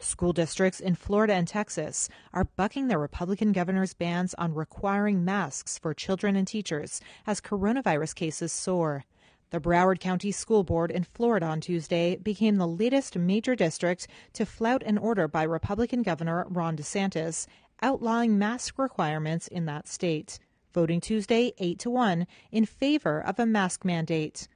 School districts in Florida and Texas are bucking their Republican governor's bans on requiring masks for children and teachers as coronavirus cases soar. The Broward County School Board in Florida on Tuesday became the latest major district to flout an order by Republican Governor Ron DeSantis outlawing mask requirements in that state, voting Tuesday 8 to 1 in favor of a mask mandate.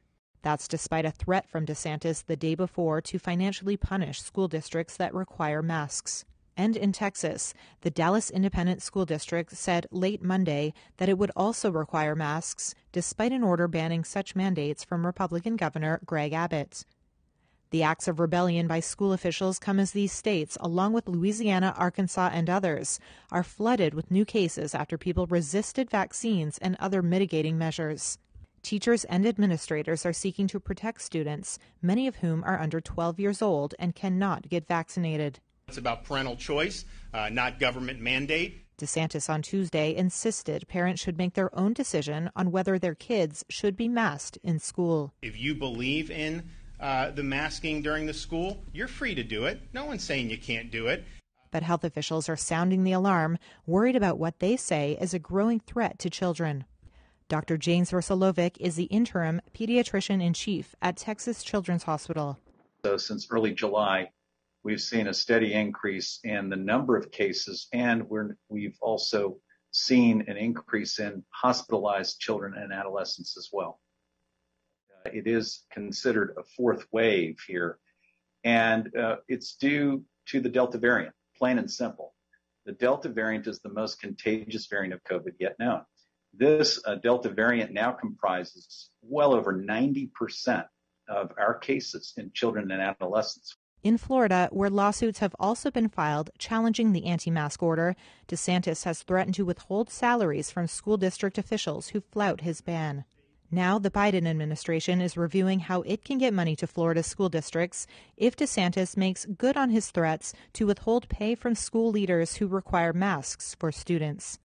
That's despite a threat from DeSantis the day before to financially punish school districts that require masks. And in Texas, the Dallas Independent School District said late Monday that it would also require masks, despite an order banning such mandates from Republican Governor Greg Abbott. The acts of rebellion by school officials come as these states, along with Louisiana, Arkansas, and others, are flooded with new cases after people resisted vaccines and other mitigating measures. Teachers and administrators are seeking to protect students, many of whom are under 12 years old and cannot get vaccinated. It's about parental choice, uh, not government mandate. DeSantis on Tuesday insisted parents should make their own decision on whether their kids should be masked in school. If you believe in uh, the masking during the school, you're free to do it. No one's saying you can't do it. But health officials are sounding the alarm, worried about what they say is a growing threat to children. Dr. James Versalovic is the interim pediatrician in chief at Texas Children's Hospital. So, since early July, we've seen a steady increase in the number of cases, and we have also seen an increase in hospitalized children and adolescents as well. Uh, it is considered a fourth wave here, and uh, it's due to the Delta variant, plain and simple. The Delta variant is the most contagious variant of COVID yet known. This uh, Delta variant now comprises well over 90% of our cases in children and adolescents. In Florida, where lawsuits have also been filed challenging the anti mask order, DeSantis has threatened to withhold salaries from school district officials who flout his ban. Now, the Biden administration is reviewing how it can get money to Florida school districts if DeSantis makes good on his threats to withhold pay from school leaders who require masks for students.